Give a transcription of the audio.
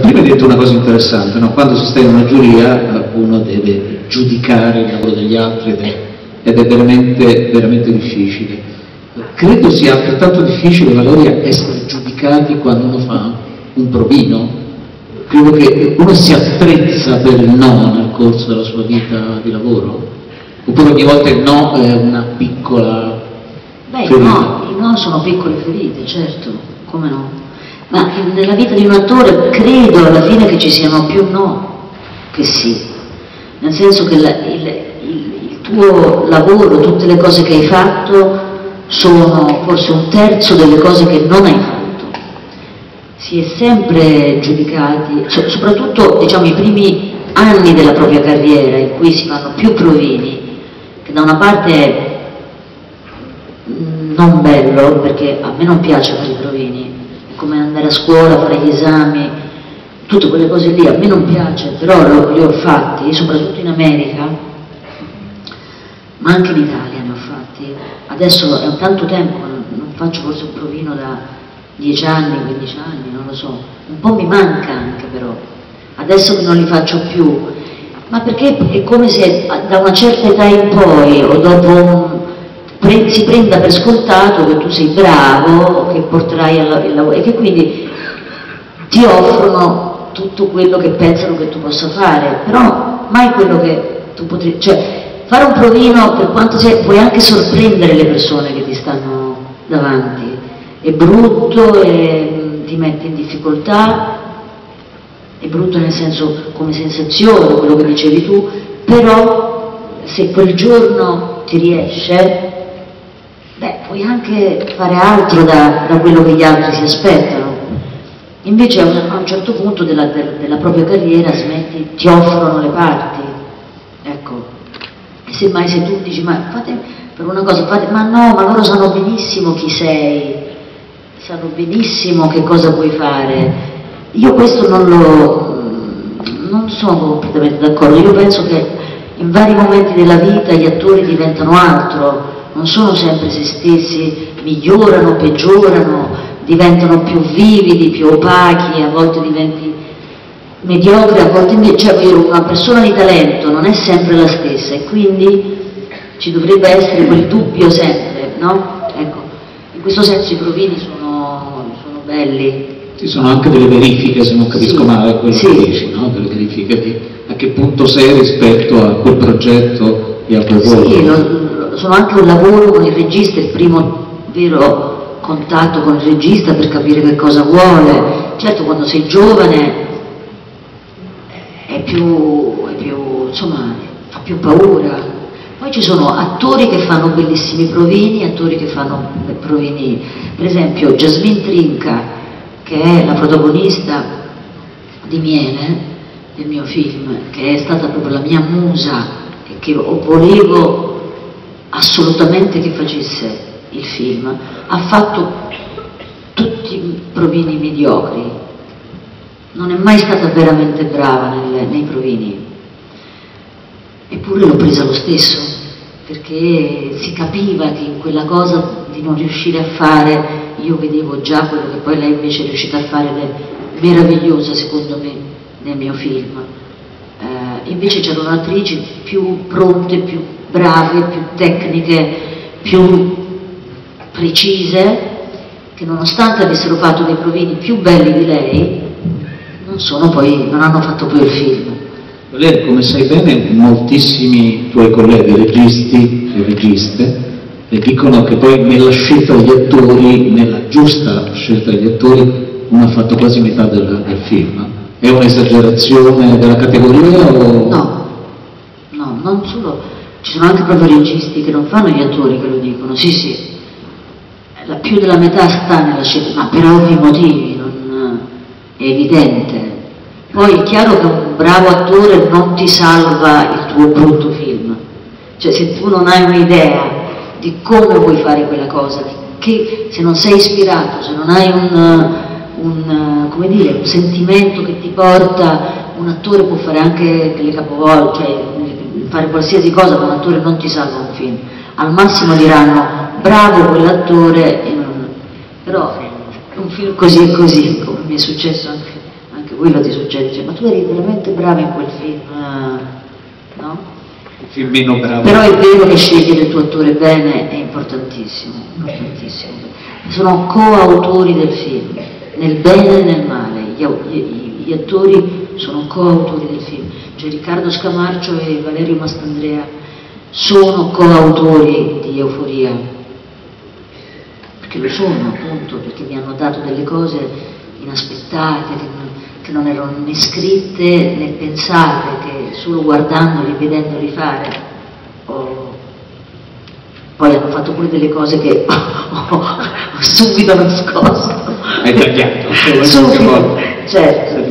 Prima hai detto una cosa interessante, no? quando si sta in una giuria uno deve giudicare il lavoro degli altri ed è, ed è veramente, veramente difficile. Credo sia altrettanto difficile, Valeria, essere giudicati quando uno fa un provino. Credo che uno si attrezza per il no nel corso della sua vita di lavoro. Oppure ogni volta il no è una piccola Beh, ferita. No, i no sono piccole ferite, certo, come no. Ma nella vita di un attore credo alla fine che ci siano più no che sì. Nel senso che la, il, il, il tuo lavoro, tutte le cose che hai fatto sono forse un terzo delle cose che non hai fatto. Si è sempre giudicati, soprattutto diciamo, i primi anni della propria carriera in cui si fanno più provini, che da una parte è non bello, perché a me non piace fare i provini, come andare a scuola, fare gli esami, tutte quelle cose lì, a me non piace, però li ho fatti, soprattutto in America, ma anche in Italia ne ho fatti. Adesso è tanto tempo non faccio forse un provino da 10 anni, 15 anni, non lo so, un po' mi manca anche però, adesso che non li faccio più, ma perché è come se da una certa età in poi o dopo un, pre, si prenda per scontato che tu sei bravo, che porterai il lavoro e che quindi ti offrono tutto quello che pensano che tu possa fare, però mai quello che tu potresti, cioè Fare un provino, per quanto sia, puoi anche sorprendere le persone che ti stanno davanti. È brutto e ti mette in difficoltà, è brutto nel senso come sensazione, quello che dicevi tu, però se quel giorno ti riesce, puoi anche fare altro da, da quello che gli altri si aspettano. Invece a un, a un certo punto della, della propria carriera smetti, ti offrono le parti, semmai se tu dici ma fate per una cosa, fate, ma no, ma loro sanno benissimo chi sei, sanno benissimo che cosa puoi fare. Io questo non lo, non sono completamente d'accordo, io penso che in vari momenti della vita gli attori diventano altro, non sono sempre se stessi, migliorano, peggiorano, diventano più vividi, più opachi, a volte diventi mediocre, a volte invece cioè, una persona di talento non è sempre la stessa e quindi ci dovrebbe essere quel dubbio sempre, no? Ecco, in questo senso i provini sono, sono belli. Ci sono anche delle verifiche, se non capisco sì. male quello sì. che dici, no? Delle verifiche di a che punto sei rispetto a quel progetto e a quel. Sì, lo, sono anche un lavoro con il regista, il primo vero contatto con il regista per capire che cosa vuole. Certo, quando sei giovane è più, è più, insomma, fa più paura. Poi ci sono attori che fanno bellissimi provini, attori che fanno provini, per esempio Jasmine Trinca, che è la protagonista di Miele, del mio film, che è stata proprio la mia musa e che volevo assolutamente che facesse il film, ha fatto tutti provini mediocri, non è mai stata veramente brava nel, nei provini, eppure l'ho presa lo stesso, perché si capiva che in quella cosa di non riuscire a fare, io vedevo già quello che poi lei invece è riuscita a fare ed meravigliosa secondo me nel mio film. Eh, invece c'erano attrici più pronte, più brave, più tecniche, più precise, che nonostante avessero fatto dei provini più belli di lei, non, poi, non hanno fatto poi il film. Lei, come sai bene, moltissimi tuoi colleghi registi e registe le dicono che poi nella scelta degli attori, nella giusta scelta degli attori, uno ha fatto quasi metà del, del film. È un'esagerazione della categoria o... No, no, non solo, ci sono anche proprio registi che non fanno gli attori che lo dicono, sì sì, la più della metà sta nella scelta, ma per ovvi motivi, non, è evidente. Poi è chiaro che un bravo attore non ti salva il tuo brutto film, cioè se tu non hai un'idea di come vuoi fare quella cosa, che se non sei ispirato, se non hai un, un, dire, un sentimento che ti porta, un attore può fare anche le capovolte, cioè fare qualsiasi cosa, ma un attore non ti salva un film. Al massimo diranno bravo quell'attore, però un film così e così, come mi è successo anche, anche quello ti succede, dice, ma tu eri veramente brava in quel film, eh, no? Il film meno bravo. Però è vero che scegliere il tuo attore bene è importantissimo, importantissimo. Sono coautori del film, nel bene e nel male, gli, gli, gli attori sono coautori del film, cioè Riccardo Scamarcio e Valerio Mastandrea sono coautori di Euforia, perché lo sono appunto, perché mi hanno dato delle cose inaspettate, che non, che non erano né scritte né pensate, che solo guardandoli, vedendoli fare, ho... poi hanno fatto pure delle cose che ho, subito nascosto. Hai tagliato. subito, certo.